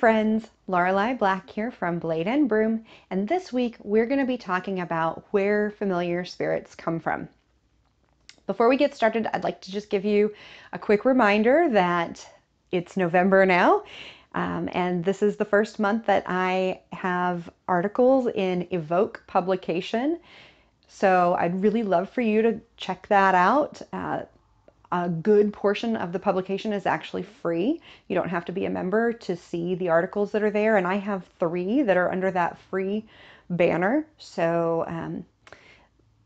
Friends, Laurelei Black here from Blade and Broom, and this week we're going to be talking about where familiar spirits come from. Before we get started, I'd like to just give you a quick reminder that it's November now, um, and this is the first month that I have articles in Evoke publication. So I'd really love for you to check that out. Uh, a good portion of the publication is actually free. You don't have to be a member to see the articles that are there. And I have three that are under that free banner. So um,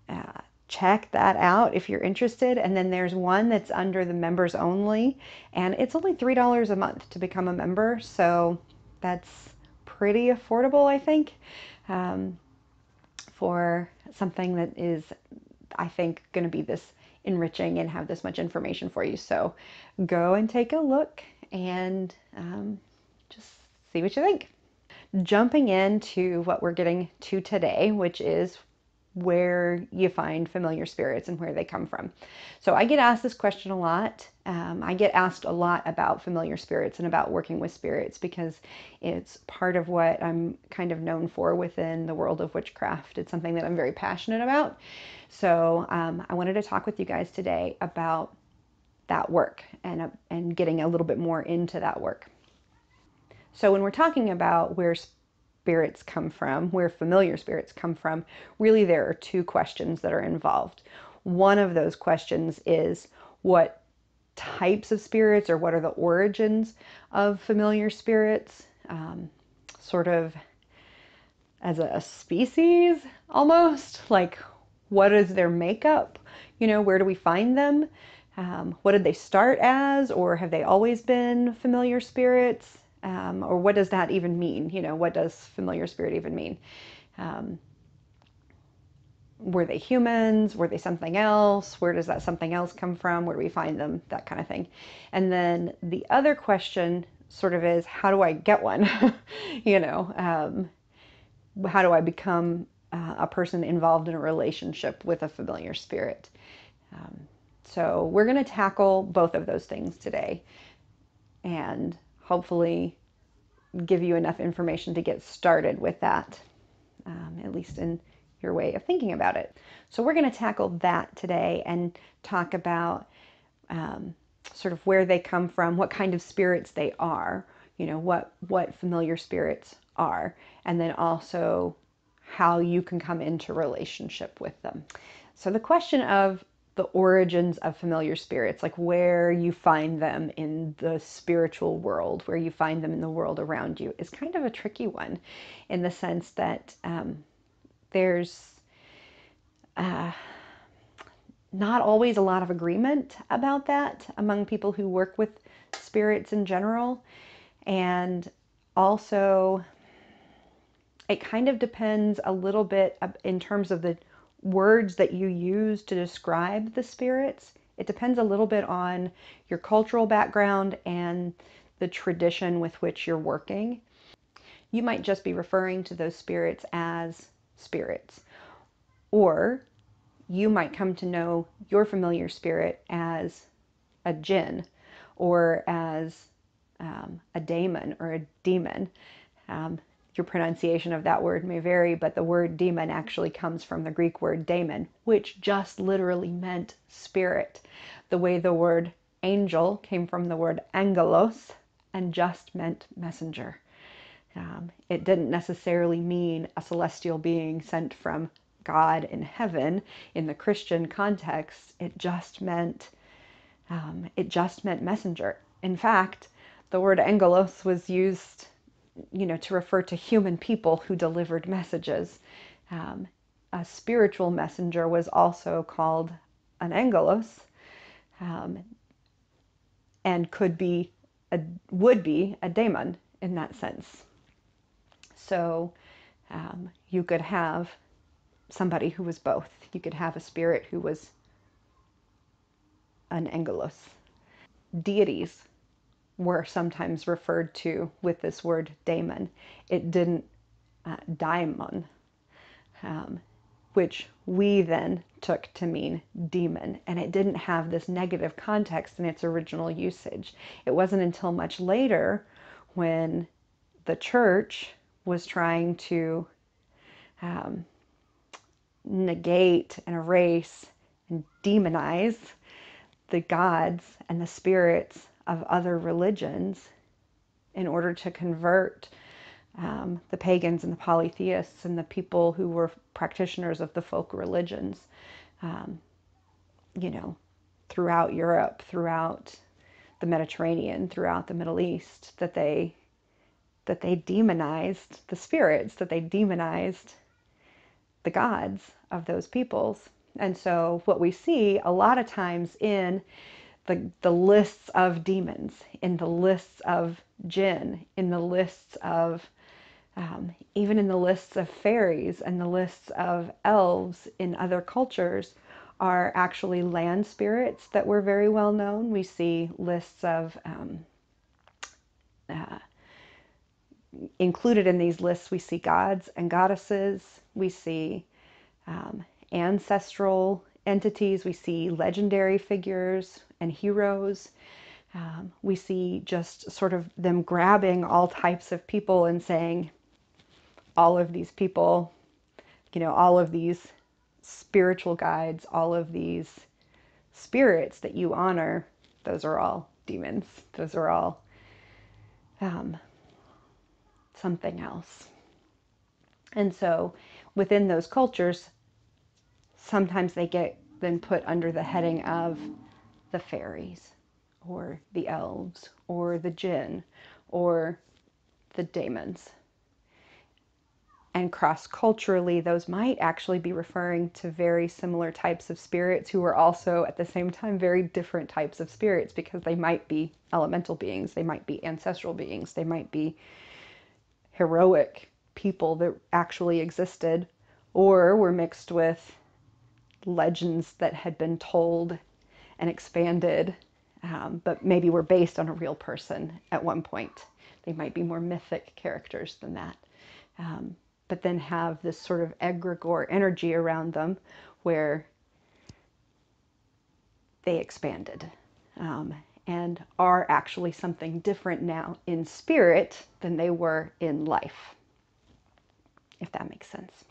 uh, check that out if you're interested. And then there's one that's under the members only. And it's only $3 a month to become a member. So that's pretty affordable, I think, um, for something that is, I think, going to be this enriching and have this much information for you. So go and take a look and um, just see what you think. Jumping into what we're getting to today, which is where you find familiar spirits and where they come from. So I get asked this question a lot. Um, I get asked a lot about familiar spirits and about working with spirits because it's part of what I'm kind of known for within the world of witchcraft. It's something that I'm very passionate about. So um, I wanted to talk with you guys today about that work and, uh, and getting a little bit more into that work. So when we're talking about where spirits come from, where familiar spirits come from, really there are two questions that are involved. One of those questions is what types of spirits or what are the origins of familiar spirits, um, sort of as a, species almost, like what is their makeup? You know, where do we find them? Um, what did they start as, or have they always been familiar spirits? Um, or what does that even mean? You know, what does familiar spirit even mean? Um, were they humans? Were they something else? Where does that something else come from? Where do we find them? That kind of thing. And then the other question sort of is, how do I get one? you know, um, how do I become uh, a person involved in a relationship with a familiar spirit? Um, so we're going to tackle both of those things today. And hopefully give you enough information to get started with that, um, at least in your way of thinking about it. So we're going to tackle that today and talk about um, sort of where they come from, what kind of spirits they are, you know, what, what familiar spirits are, and then also how you can come into relationship with them. So the question of the origins of familiar spirits, like where you find them in the spiritual world, where you find them in the world around you, is kind of a tricky one in the sense that um, there's uh, not always a lot of agreement about that among people who work with spirits in general. And also, it kind of depends a little bit in terms of the words that you use to describe the spirits. It depends a little bit on your cultural background and the tradition with which you're working. You might just be referring to those spirits as spirits. Or you might come to know your familiar spirit as a jinn or as um, a daemon or a demon. Um, your pronunciation of that word may vary, but the word demon actually comes from the Greek word daemon, which just literally meant spirit. The way the word angel came from the word angelos and just meant messenger. Um, it didn't necessarily mean a celestial being sent from God in heaven in the Christian context. It just meant um, it just meant messenger. In fact, the word angelos was used you know, to refer to human people who delivered messages. Um, a spiritual messenger was also called an angelos um, and could be, a, would be a daemon in that sense. So um, you could have somebody who was both. You could have a spirit who was an angelos. Deities were sometimes referred to with this word daemon. It didn't uh, daimon, um, which we then took to mean demon, and it didn't have this negative context in its original usage. It wasn't until much later when the church was trying to um, negate and erase and demonize the gods and the spirits of other religions in order to convert um, the pagans and the polytheists and the people who were practitioners of the folk religions, um, you know, throughout Europe, throughout the Mediterranean, throughout the Middle East, that they that they demonized the spirits, that they demonized the gods of those peoples. And so what we see a lot of times in the, the lists of demons, in the lists of jinn, in the lists of um, even in the lists of fairies and the lists of elves in other cultures are actually land spirits that were very well known. We see lists of um, uh, included in these lists, we see gods and goddesses, we see um, ancestral entities, we see legendary figures and heroes. Um, we see just sort of them grabbing all types of people and saying, all of these people, you know, all of these spiritual guides, all of these spirits that you honor, those are all demons. Those are all um, something else. And so within those cultures, sometimes they get then put under the heading of the fairies or the elves or the jinn or the daemons. And cross culturally, those might actually be referring to very similar types of spirits who are also at the same time very different types of spirits because they might be elemental beings, they might be ancestral beings, they might be heroic people that actually existed or were mixed with legends that had been told and expanded, um, but maybe were based on a real person at one point. They might be more mythic characters than that. Um, but then have this sort of egregore energy around them where they expanded um, and are actually something different now in spirit than they were in life, if that makes sense.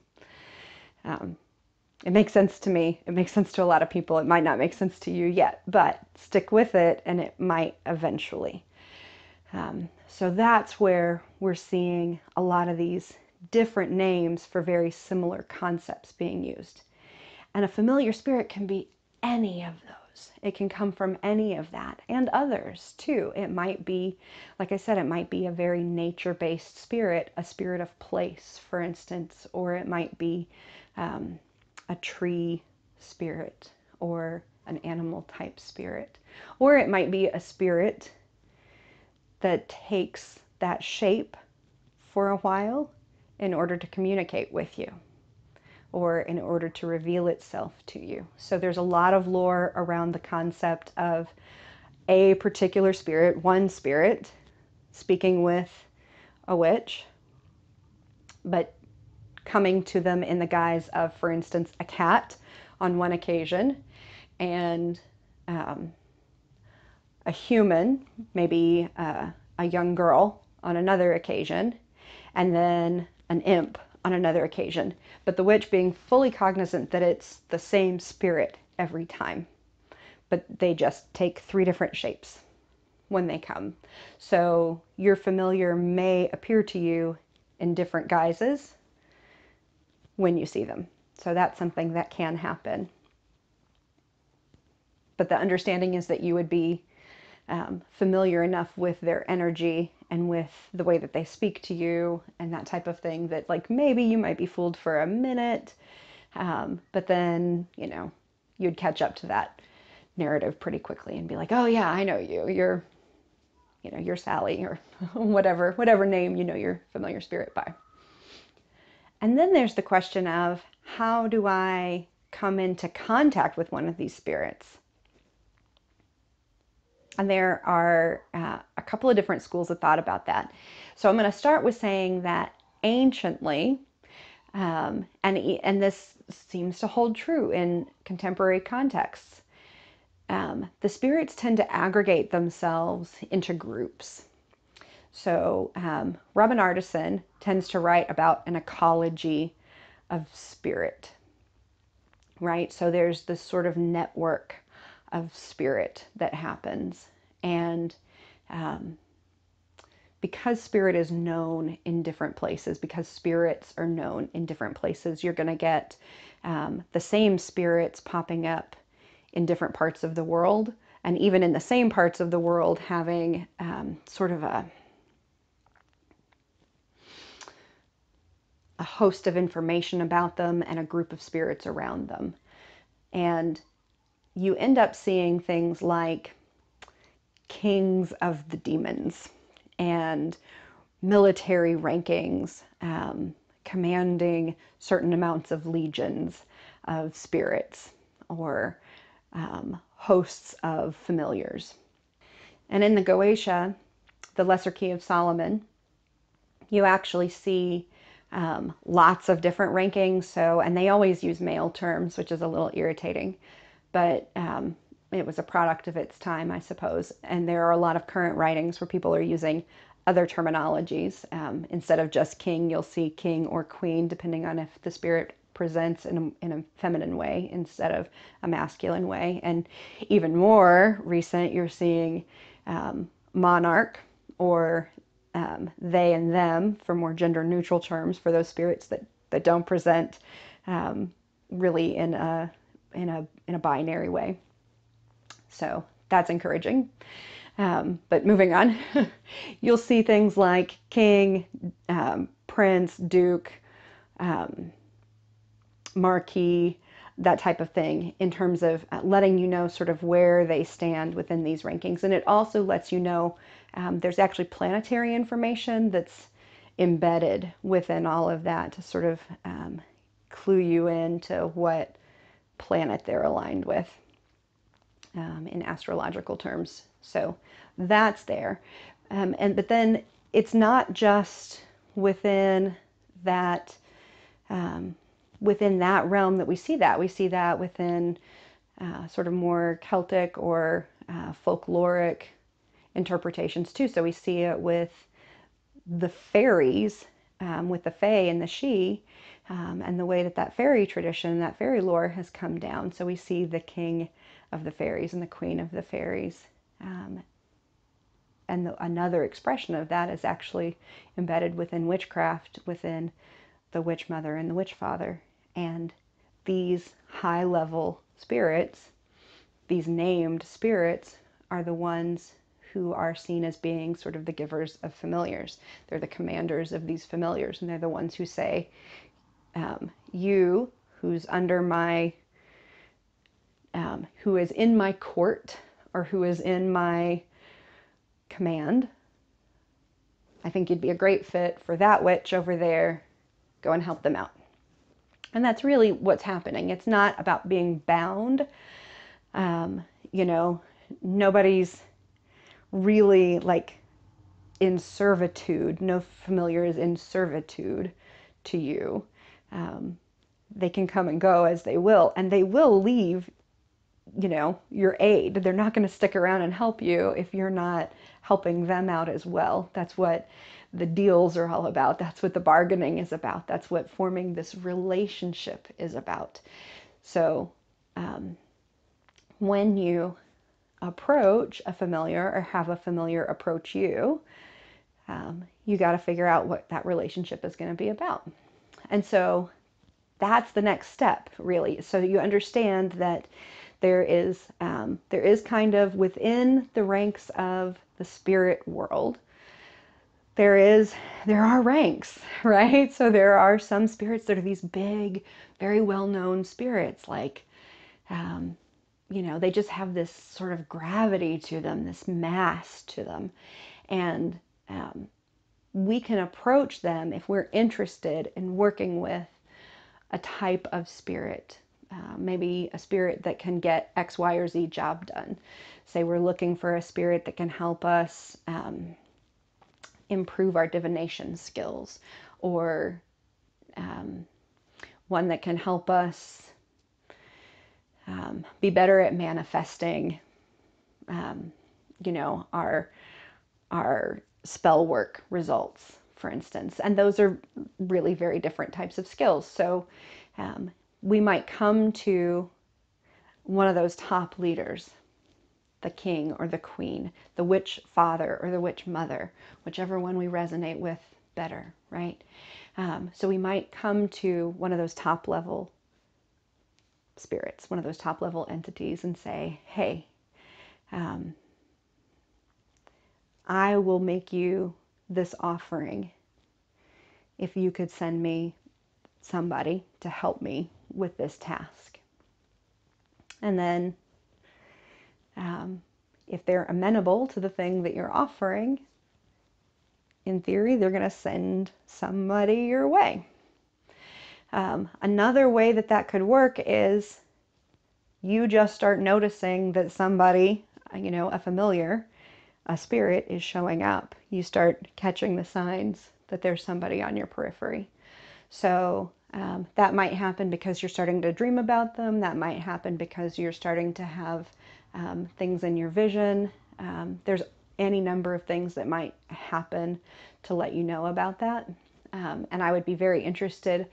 Um, it makes sense to me. It makes sense to a lot of people. It might not make sense to you yet, but stick with it and it might eventually. Um, so that's where we're seeing a lot of these different names for very similar concepts being used. And a familiar spirit can be any of those. It can come from any of that and others too. It might be, like I said, it might be a very nature based spirit, a spirit of place, for instance, or it might be um, a tree spirit or an animal type spirit. Or it might be a spirit that takes that shape for a while in order to communicate with you or in order to reveal itself to you. So there's a lot of lore around the concept of a particular spirit, one spirit, speaking with a witch, but coming to them in the guise of, for instance, a cat on one occasion and um, a human, maybe uh, a young girl on another occasion, and then an imp on another occasion, but the witch being fully cognizant that it's the same spirit every time, but they just take three different shapes when they come. So your familiar may appear to you in different guises when you see them. So that's something that can happen. But the understanding is that you would be um, familiar enough with their energy and with the way that they speak to you and that type of thing that like maybe you might be fooled for a minute um, but then you know you'd catch up to that narrative pretty quickly and be like oh yeah i know you you're you know you're sally or whatever whatever name you know your familiar spirit by and then there's the question of how do i come into contact with one of these spirits and there are uh, a couple of different schools of thought about that. So I'm going to start with saying that anciently, um, and, and this seems to hold true in contemporary contexts, um, the spirits tend to aggregate themselves into groups. So, um, Robin Artisson tends to write about an ecology of spirit, right? So, there's this sort of network of spirit that happens. And um, because spirit is known in different places, because spirits are known in different places, you're going to get um, the same spirits popping up in different parts of the world, and even in the same parts of the world, having um, sort of a host of information about them and a group of spirits around them. And you end up seeing things like kings of the demons and military rankings, um, commanding certain amounts of legions of spirits or um, hosts of familiars. And in the Goetia, the Lesser Key of Solomon, you actually see um, lots of different rankings. So, and they always use male terms, which is a little irritating, but um, it was a product of its time, I suppose. And there are a lot of current writings where people are using other terminologies. Um, instead of just king, you'll see king or queen, depending on if the spirit presents in a, in a feminine way instead of a masculine way. And even more recent, you're seeing um, monarch or um, they and them for more gender neutral terms for those spirits that, that don't present um, really in a, in, a, in a binary way. So that's encouraging. Um, but moving on, you'll see things like king, um, prince, duke, um, marquis, that type of thing in terms of uh, letting you know sort of where they stand within these rankings. And it also lets you know um, there's actually planetary information that's embedded within all of that to sort of um, clue you into what planet they're aligned with um, in astrological terms. So that's there. Um, and but then it's not just within that um, within that realm that we see that. We see that within uh, sort of more Celtic or uh, folkloric interpretations too. So we see it with the fairies, um, with the Fae and the Sidhe, um, and the way that that fairy tradition, that fairy lore has come down. So we see the king of the fairies and the queen of the fairies. Um, and the, another expression of that is actually embedded within witchcraft, within the witch mother and the witch father. And these high level spirits, these named spirits, are the ones who are seen as being sort of the givers of familiars. They're the commanders of these familiars, and they're the ones who say, um, You, who's under my, um, who is in my court, or who is in my command, I think you'd be a great fit for that witch over there. Go and help them out. And that's really what's happening. It's not about being bound. Um, you know, nobody's really like in servitude. No familiar is in servitude to you. Um, they can come and go as they will, and they will leave, you know, your aid. They're not going to stick around and help you if you're not helping them out as well. That's what the deals are all about. That's what the bargaining is about. That's what forming this relationship is about. So, um, when you approach a familiar or have a familiar approach you, um, you got to figure out what that relationship is going to be about. And so that's the next step, really. So you understand that there is um, there is kind of within the ranks of the spirit world. There is there are ranks, right? So there are some spirits that are these big, very well known spirits, like um, you know, they just have this sort of gravity to them, this mass to them. And um, we can approach them if we're interested in working with a type of spirit, uh, maybe a spirit that can get X, Y, or Z job done. Say we're looking for a spirit that can help us um, improve our divination skills, or um, one that can help us um, be better at manifesting, um, you know, our our spell work results, for instance. And those are really very different types of skills. So um, we might come to one of those top leaders, the king or the queen, the witch father or the witch mother, whichever one we resonate with better, right? Um, so we might come to one of those top level spirits, one of those top level entities, and say, hey, um, I will make you this offering if you could send me somebody to help me with this task. And then, um, if they're amenable to the thing that you're offering, in theory, they're going to send somebody your way. Um, another way that that could work is you just start noticing that somebody, you know, a familiar, a spirit is showing up. You start catching the signs that there's somebody on your periphery. So um, that might happen because you're starting to dream about them. That might happen because you're starting to have um, things in your vision. Um, there's any number of things that might happen to let you know about that. Um, and I would be very interested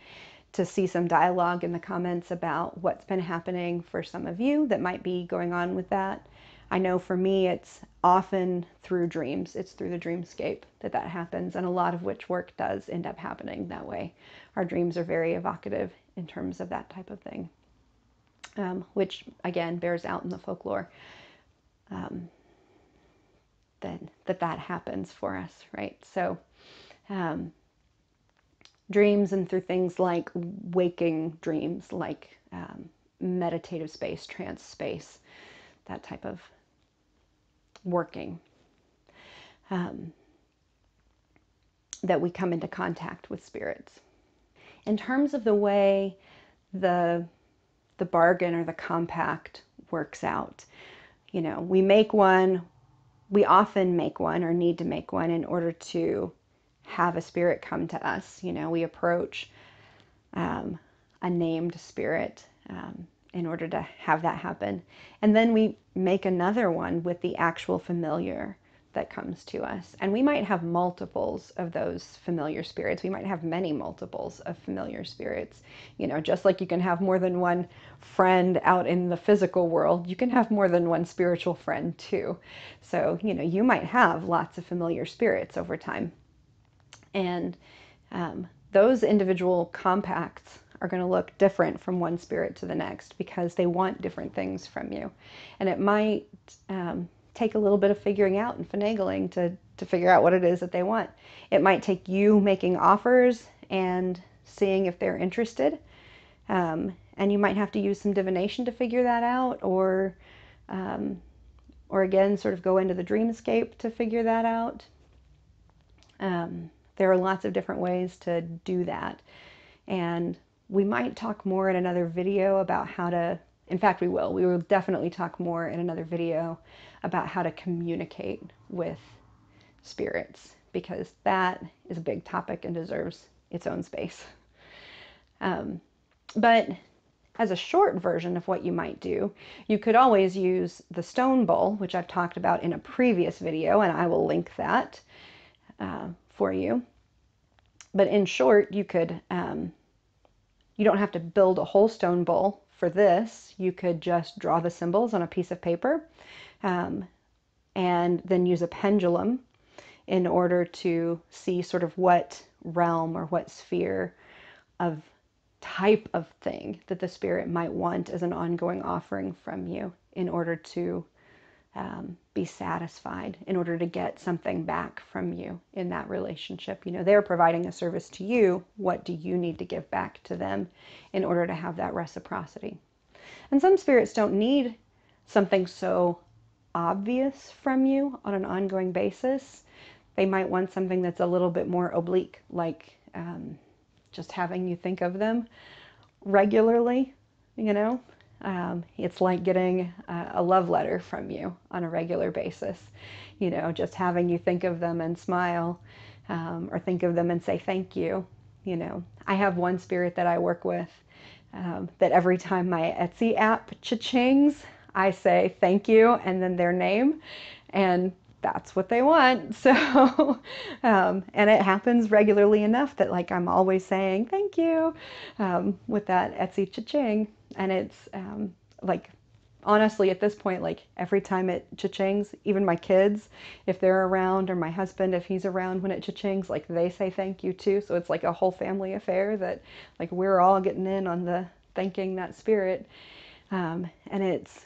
to see some dialogue in the comments about what's been happening for some of you that might be going on with that. I know for me, it's often through dreams. It's through the dreamscape that that happens, and a lot of witch work does end up happening that way. Our dreams are very evocative in terms of that type of thing, um, which again bears out in the folklore. Um, that that that happens for us, right? So. Um, dreams and through things like waking dreams, like um, meditative space, trance space, that type of working. Um, that we come into contact with spirits. In terms of the way the the bargain or the compact works out, you know, we make one, we often make one or need to make one in order to have a spirit come to us. You know, we approach um, a named spirit um, in order to have that happen. And then we make another one with the actual familiar that comes to us. And we might have multiples of those familiar spirits. We might have many multiples of familiar spirits. You know, just like you can have more than one friend out in the physical world, you can have more than one spiritual friend too. So, you know, you might have lots of familiar spirits over time. And um, those individual compacts are going to look different from one spirit to the next because they want different things from you. And it might um, take a little bit of figuring out and finagling to, to figure out what it is that they want. It might take you making offers and seeing if they're interested. Um, and you might have to use some divination to figure that out or um, or again sort of go into the dreamscape to figure that out. Um, there are lots of different ways to do that. And we might talk more in another video about how to, in fact, we will. We will definitely talk more in another video about how to communicate with spirits because that is a big topic and deserves its own space. Um, but as a short version of what you might do, you could always use the stone bowl, which I've talked about in a previous video, and I will link that uh, for you. But in short, you could, um, you don't have to build a whole stone bowl for this. You could just draw the symbols on a piece of paper um, and then use a pendulum in order to see sort of what realm or what sphere of type of thing that the spirit might want as an ongoing offering from you in order to um, be satisfied in order to get something back from you in that relationship. You know, they're providing a service to you. What do you need to give back to them in order to have that reciprocity? And some spirits don't need something so obvious from you on an ongoing basis. They might want something that's a little bit more oblique, like um, just having you think of them regularly, you know, um, it's like getting a, a love letter from you on a regular basis. You know, just having you think of them and smile, um, or think of them and say thank you. You know, I have one spirit that I work with um, that every time my Etsy app cha-chings, I say thank you and then their name. And that's what they want. So, um, and it happens regularly enough that like I'm always saying thank you um, with that Etsy cha-ching. And it's um, like, honestly, at this point, like every time it cha-chings, even my kids, if they're around, or my husband, if he's around when it cha-chings, like they say thank you too. So it's like a whole family affair that like we're all getting in on the thanking that spirit. Um, and it's,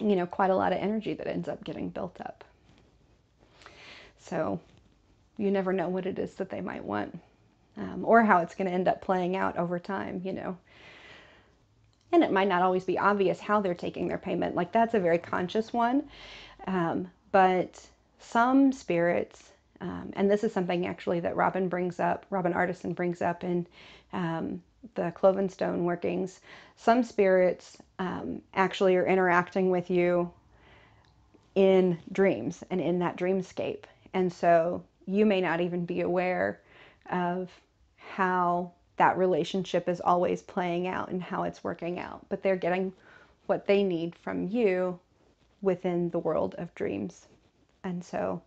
you know, quite a lot of energy that ends up getting built up. So you never know what it is that they might want um, or how it's going to end up playing out over time, you know. And it might not always be obvious how they're taking their payment. Like that's a very conscious one. Um, but some spirits, um, and this is something actually that Robin brings up, Robin Artisson brings up in um, the Clovenstone workings, some spirits um, actually are interacting with you in dreams and in that dreamscape. And so you may not even be aware of how that relationship is always playing out and how it's working out, but they're getting what they need from you within the world of dreams. And so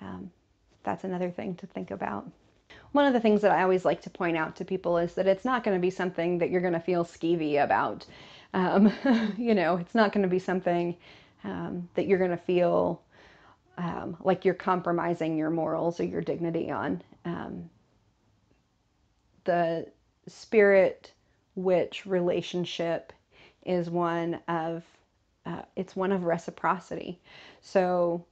um, that's another thing to think about. One of the things that I always like to point out to people is that it's not going to be something that you're going to feel skeevy about. Um, you know, it's not going to be something um, that you're going to feel um, like you're compromising your morals or your dignity on. Um, the spirit witch relationship is one of uh, it's one of reciprocity. So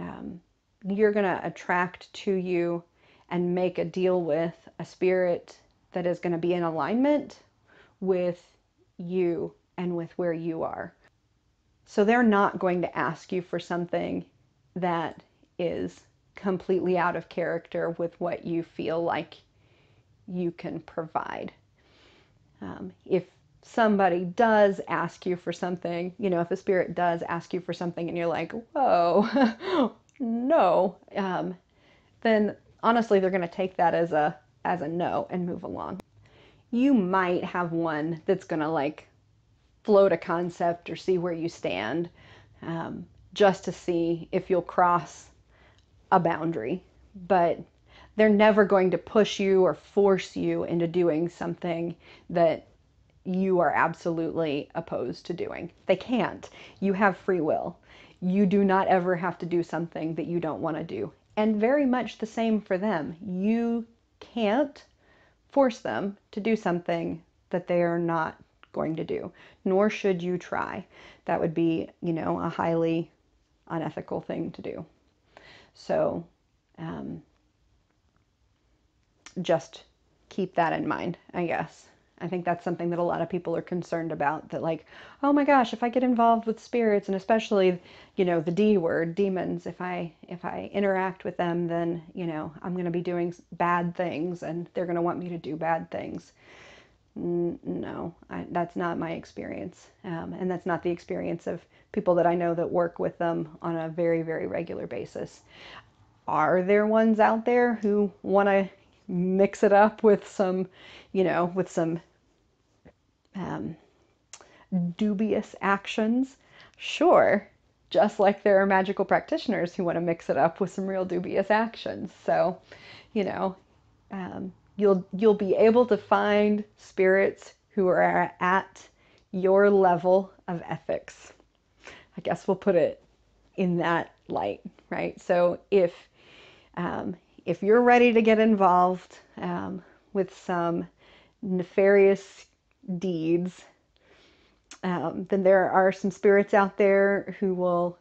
um, you're going to attract to you and make a deal with a spirit that is going to be in alignment with you and with where you are. So they're not going to ask you for something that is completely out of character with what you feel like you can provide. Um, if somebody does ask you for something, you know, if a spirit does ask you for something and you're like, whoa, no, um, then honestly, they're going to take that as a as a no and move along. You might have one that's going to like float a concept or see where you stand um, just to see if you'll cross a boundary. But they're never going to push you or force you into doing something that you are absolutely opposed to doing. They can't. You have free will. You do not ever have to do something that you don't want to do. And very much the same for them. You can't force them to do something that they are not going to do, nor should you try. That would be, you know, a highly unethical thing to do. So um, just keep that in mind, I guess. I think that's something that a lot of people are concerned about that like, oh my gosh, if I get involved with spirits and especially, you know, the D word, demons, if I if I interact with them, then, you know, I'm going to be doing bad things and they're going to want me to do bad things. No, I, that's not my experience. Um, and that's not the experience of people that I know that work with them on a very, very regular basis. Are there ones out there who want to mix it up with some, you know, with some um, dubious actions, sure. Just like there are magical practitioners who want to mix it up with some real dubious actions. So, you know, um, you'll you'll be able to find spirits who are at your level of ethics. I guess we'll put it in that light, right? So if um, if you're ready to get involved um, with some nefarious deeds, um, then there are some spirits out there who will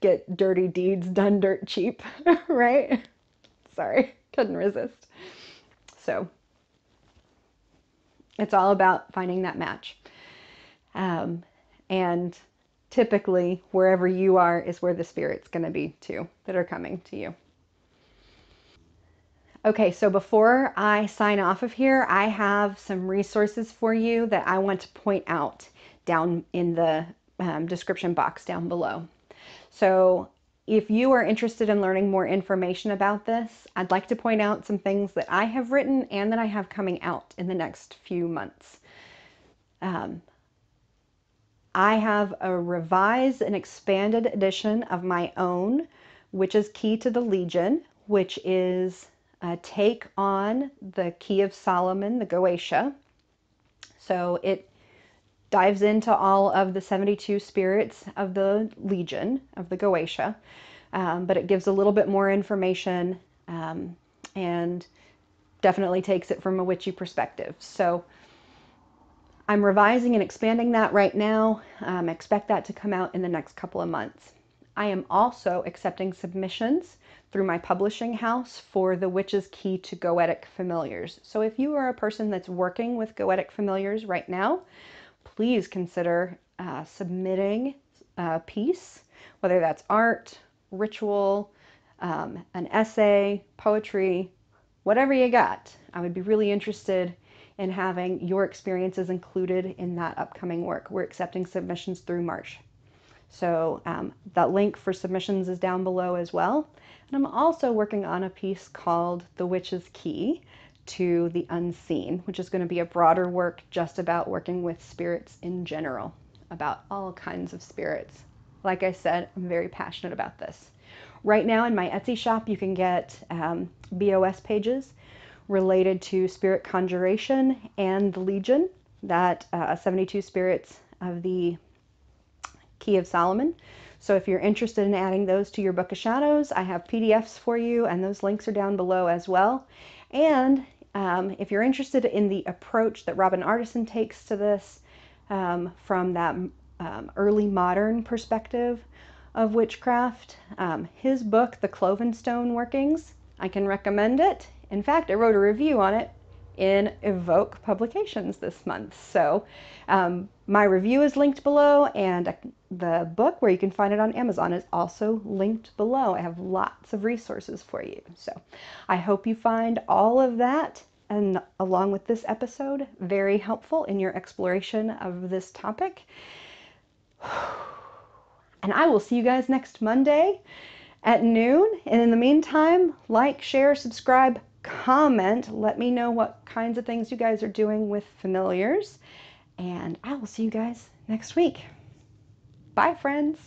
get dirty deeds done dirt cheap, right? Sorry, couldn't resist. So it's all about finding that match. Um, and typically, wherever you are is where the spirit's going to be too, that are coming to you. Okay, so before I sign off of here, I have some resources for you that I want to point out down in the um, description box down below. So if you are interested in learning more information about this, I'd like to point out some things that I have written and that I have coming out in the next few months. Um, I have a revised and expanded edition of my own, Witch's Key to the Legion, which is a take on the Key of Solomon, the Goetia. So it dives into all of the 72 spirits of the Legion, of the Goetia, um, but it gives a little bit more information um, and definitely takes it from a witchy perspective. So I'm revising and expanding that right now. Um, expect that to come out in the next couple of months. I am also accepting submissions through my publishing house for the Witch's Key to Goetic Familiars. So if you are a person that's working with Goetic Familiars right now, please consider uh, submitting a piece, whether that's art, ritual, um, an essay, poetry, whatever you got. I would be really interested in having your experiences included in that upcoming work. We're accepting submissions through March. So um, that link for submissions is down below as well. And I'm also working on a piece called The Witch's Key to the Unseen, which is going to be a broader work just about working with spirits in general, about all kinds of spirits. Like I said, I'm very passionate about this. Right now in my Etsy shop, you can get um, BOS pages related to spirit conjuration and the Legion, that uh, 72 spirits of the Key of Solomon. So if you're interested in adding those to your Book of Shadows, I have PDFs for you, and those links are down below as well. And um, if you're interested in the approach that Robin Artisson takes to this um, from that um, early modern perspective of witchcraft, um, his book, The Clovenstone Workings, I can recommend it. In fact, I wrote a review on it in Evoke Publications this month. So um, my review is linked below, and the book, where you can find it on Amazon, is also linked below. I have lots of resources for you. So I hope you find all of that and along with this episode very helpful in your exploration of this topic. And I will see you guys next Monday at noon. And in the meantime, like, share, subscribe, comment. Let me know what kinds of things you guys are doing with familiars. And I will see you guys next week. Bye, friends.